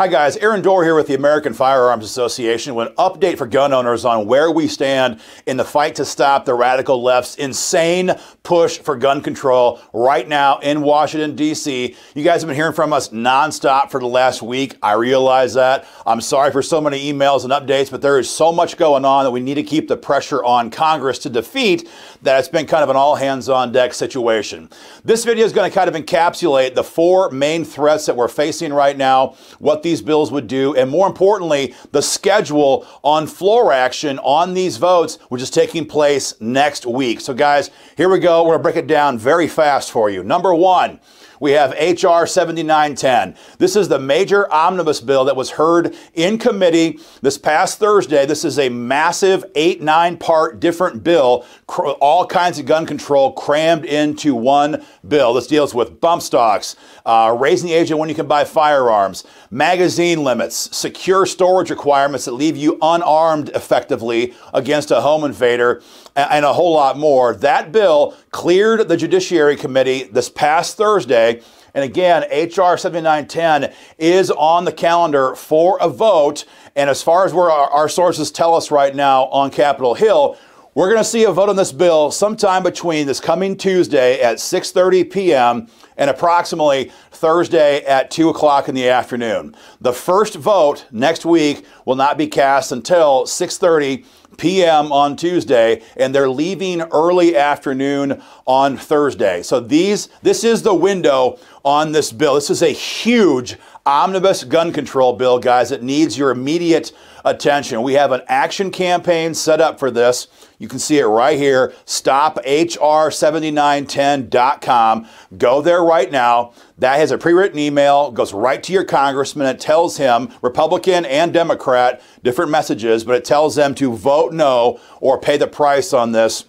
Hi guys, Aaron Dorr here with the American Firearms Association with an update for gun owners on where we stand in the fight to stop the radical left's insane push for gun control right now in Washington, D.C. You guys have been hearing from us nonstop for the last week. I realize that. I'm sorry for so many emails and updates, but there is so much going on that we need to keep the pressure on Congress to defeat that it's been kind of an all hands on deck situation. This video is going to kind of encapsulate the four main threats that we're facing right now, what these bills would do, and more importantly, the schedule on floor action on these votes, which is taking place next week. So, guys, here we go. We're going to break it down very fast for you. Number one, we have H.R. 7910. This is the major omnibus bill that was heard in committee this past Thursday. This is a massive eight, nine part different bill, all kinds of gun control crammed into one bill. This deals with bump stocks, uh, raising the age of when you can buy firearms, magazine limits, secure storage requirements that leave you unarmed effectively against a home invader, and a whole lot more. That bill cleared the Judiciary Committee this past Thursday. And again, H.R. 7910 is on the calendar for a vote. And as far as where our, our sources tell us right now on Capitol Hill, we're going to see a vote on this bill sometime between this coming Tuesday at 6:30 p.m. and approximately Thursday at 2 o'clock in the afternoon. The first vote next week will not be cast until 6:30 p.m. on Tuesday, and they're leaving early afternoon on Thursday. So these, this is the window on this bill. This is a huge omnibus gun control bill, guys. It needs your immediate attention. We have an action campaign set up for this. You can see it right here, stophr7910.com. Go there right now. That has a pre-written email, goes right to your congressman. It tells him, Republican and Democrat, different messages, but it tells them to vote no or pay the price on this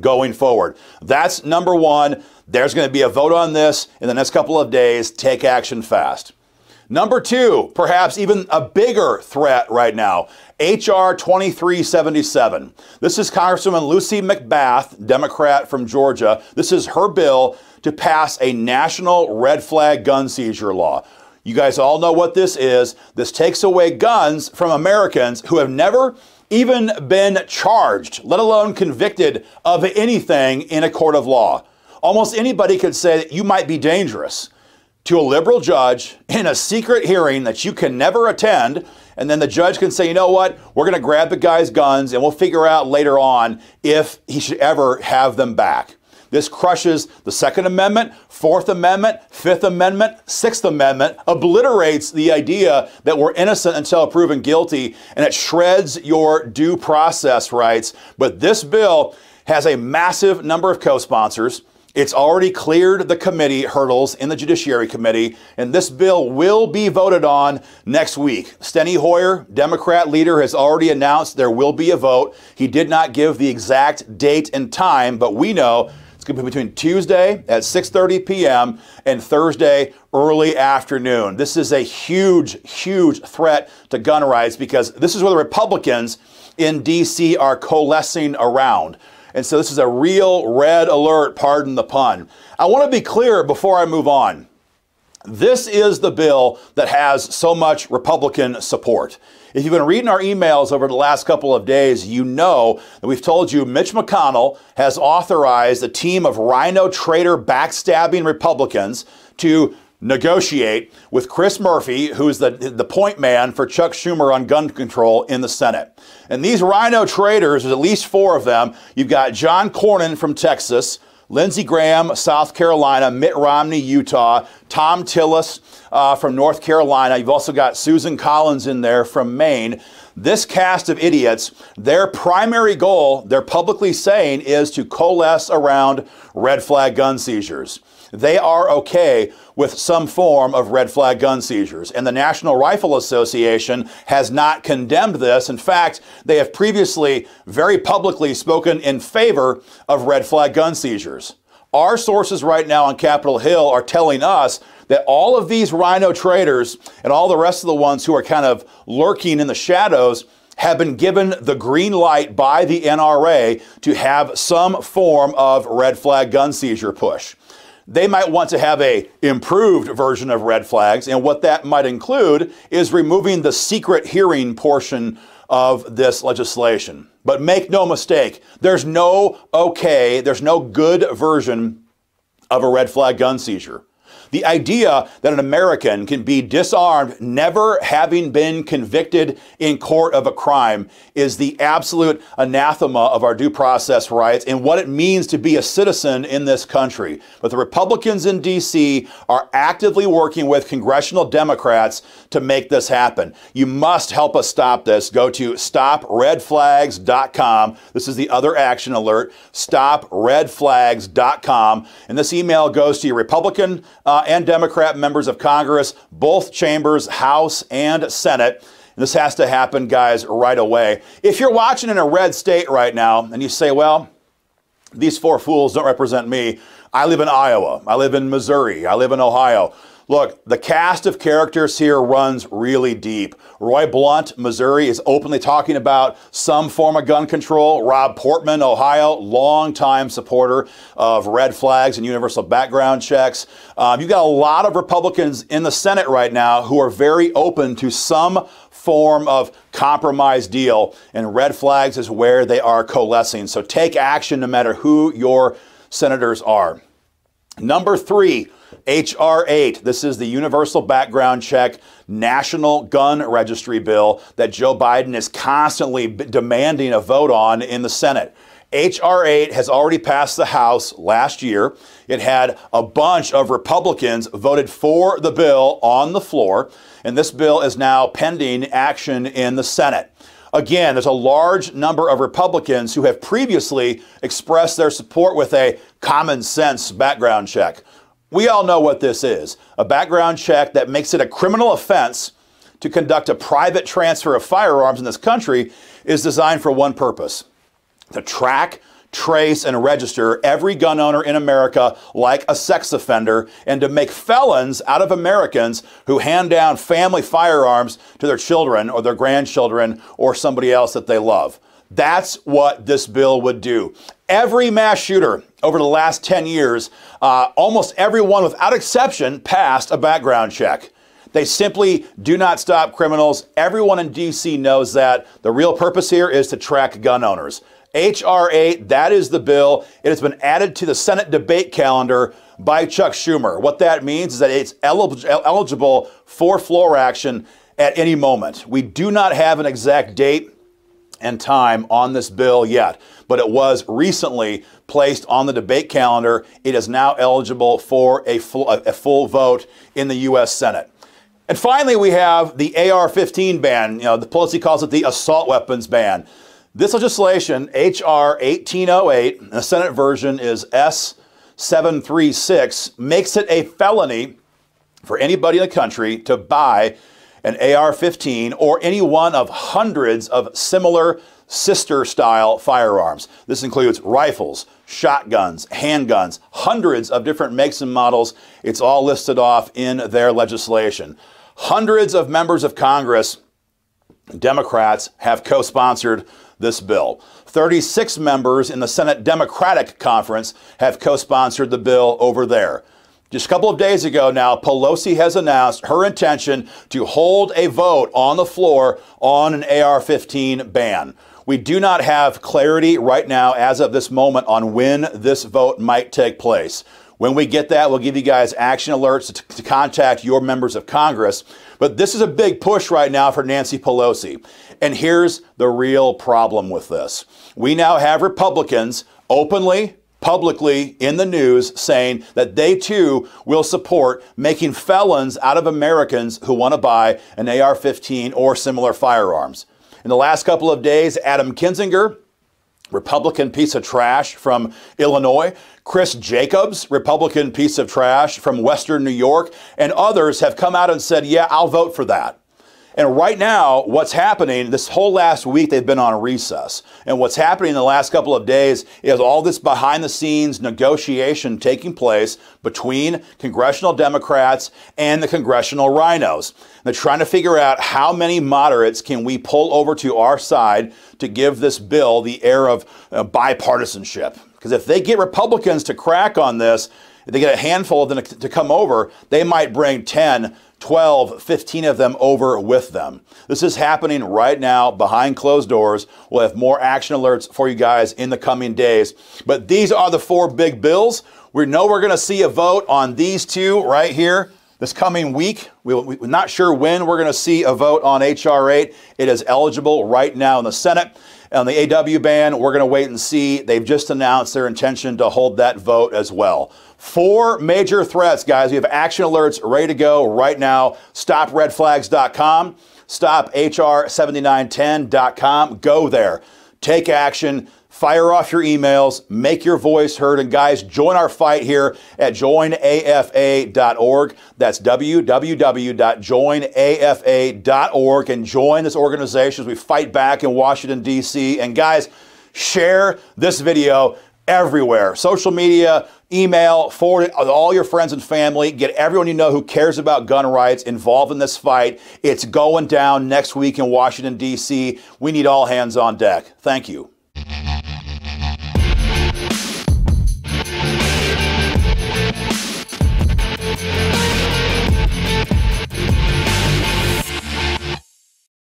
going forward. That's number one. There's going to be a vote on this in the next couple of days. Take action fast. Number two, perhaps even a bigger threat right now, H.R. 2377. This is Congresswoman Lucy McBath, Democrat from Georgia. This is her bill to pass a national red flag gun seizure law. You guys all know what this is. This takes away guns from Americans who have never even been charged, let alone convicted of anything in a court of law. Almost anybody could say that you might be dangerous to a liberal judge in a secret hearing that you can never attend. And then the judge can say, you know what, we're going to grab the guy's guns and we'll figure out later on if he should ever have them back. This crushes the Second Amendment, Fourth Amendment, Fifth Amendment, Sixth Amendment, obliterates the idea that we're innocent until proven guilty, and it shreds your due process rights. But this bill has a massive number of co sponsors. It's already cleared the committee hurdles in the Judiciary Committee, and this bill will be voted on next week. Steny Hoyer, Democrat leader, has already announced there will be a vote. He did not give the exact date and time, but we know it's going to be between Tuesday at 6:30 p.m. and Thursday early afternoon. This is a huge, huge threat to gun rights because this is where the Republicans in D.C. are coalescing around. And so this is a real red alert, pardon the pun. I want to be clear before I move on. This is the bill that has so much Republican support. If you've been reading our emails over the last couple of days, you know that we've told you Mitch McConnell has authorized a team of rhino traitor backstabbing Republicans to negotiate with Chris Murphy, who's the, the point man for Chuck Schumer on gun control in the Senate. And these rhino traders, there's at least four of them. You've got John Cornyn from Texas, Lindsey Graham, South Carolina, Mitt Romney, Utah, Thom Tillis uh, from North Carolina. You've also got Susan Collins in there from Maine. This cast of idiots, their primary goal, they're publicly saying, is to coalesce around red flag gun seizures they are okay with some form of red flag gun seizures. And the National Rifle Association has not condemned this. In fact, they have previously very publicly spoken in favor of red flag gun seizures. Our sources right now on Capitol Hill are telling us that all of these rhino traders and all the rest of the ones who are kind of lurking in the shadows have been given the green light by the NRA to have some form of red flag gun seizure push. They might want to have a improved version of red flags and what that might include is removing the secret hearing portion of this legislation. But make no mistake there's no okay there's no good version of a red flag gun seizure the idea that an American can be disarmed, never having been convicted in court of a crime, is the absolute anathema of our due process rights and what it means to be a citizen in this country. But the Republicans in D.C. are actively working with congressional Democrats to make this happen. You must help us stop this. Go to stopredflags.com. This is the other action alert stopredflags.com. And this email goes to your Republican. Uh, and Democrat members of Congress, both chambers, House and Senate. And this has to happen, guys, right away. If you're watching in a red state right now and you say, well, these four fools don't represent me, I live in Iowa, I live in Missouri, I live in Ohio. Look, the cast of characters here runs really deep. Roy Blunt, Missouri, is openly talking about some form of gun control. Rob Portman, Ohio, longtime supporter of red flags and universal background checks. Um, you've got a lot of Republicans in the Senate right now who are very open to some form of compromise deal, and red flags is where they are coalescing. So take action no matter who your senators are. Number three, H.R. 8. This is the Universal Background Check National Gun Registry Bill that Joe Biden is constantly demanding a vote on in the Senate. H.R. 8 has already passed the House last year. It had a bunch of Republicans voted for the bill on the floor, and this bill is now pending action in the Senate. Again, there's a large number of Republicans who have previously expressed their support with a common sense background check. We all know what this is a background check that makes it a criminal offense to conduct a private transfer of firearms in this country is designed for one purpose to track, trace, and register every gun owner in America like a sex offender and to make felons out of Americans who hand down family firearms to their children or their grandchildren or somebody else that they love. That's what this bill would do. Every mass shooter over the last 10 years, uh, almost everyone without exception passed a background check. They simply do not stop criminals. Everyone in D.C. knows that. The real purpose here is to track gun owners. H.R. 8, that is the bill. It has been added to the Senate debate calendar by Chuck Schumer. What that means is that it's eligible for floor action at any moment. We do not have an exact date and time on this bill yet, but it was recently placed on the debate calendar. It is now eligible for a full, a full vote in the U.S. Senate. And finally, we have the AR 15 ban. You know, the Pelosi calls it the assault weapons ban. This legislation, H.R. 1808, the Senate version is S 736, makes it a felony for anybody in the country to buy an AR 15, or any one of hundreds of similar sister style firearms. This includes rifles, shotguns, handguns, hundreds of different makes and models. It's all listed off in their legislation. Hundreds of members of Congress, Democrats, have co sponsored this bill. 36 members in the Senate Democratic Conference have co sponsored the bill over there. Just a couple of days ago now, Pelosi has announced her intention to hold a vote on the floor on an AR 15 ban. We do not have clarity right now, as of this moment, on when this vote might take place. When we get that, we'll give you guys action alerts to, to, contact your members of Congress. But this is a big push right now for Nancy Pelosi. And here's the real problem with this we now have Republicans openly publicly in the news saying that they too will support making felons out of Americans who want to buy an AR 15 or similar firearms. In the last couple of days, Adam Kinzinger, Republican piece of trash from Illinois, Chris Jacobs, Republican piece of trash from Western New York, and others have come out and said, Yeah, I'll vote for that. And right now, what's happening, this whole last week they've been on recess. And what's happening in the last couple of days is all this behind the scenes negotiation taking place between congressional Democrats and the congressional rhinos. They're trying to figure out how many moderates can we pull over to our side to give this bill the air of uh, bipartisanship. Because if they get Republicans to crack on this, if they get a handful of them to come over, they might bring 10, 12, 15 of them over with them. This is happening right now behind closed doors. We'll have more action alerts for you guys in the coming days. But these are the four big bills. We know we're going to see a vote on these two right here this coming week. We, are not sure when we're going to see a vote on H.R. 8. It is eligible right now in the Senate. On the AW ban, we're going to wait and see. They've just announced their intention to hold that vote as well. Four major threats, guys. We have action alerts ready to go right now. StopRedFlags.com, StopHR7910.com. Go there. Take action Fire off your emails, make your voice heard, and guys, join our fight here at joinafa.org. That's www.joinafa.org and join this organization as we fight back in Washington, D.C. And guys, share this video everywhere social media, email, forward it to all your friends and family. Get everyone you know who cares about gun rights involved in this fight. It's going down next week in Washington, D.C. We need all hands on deck. Thank you.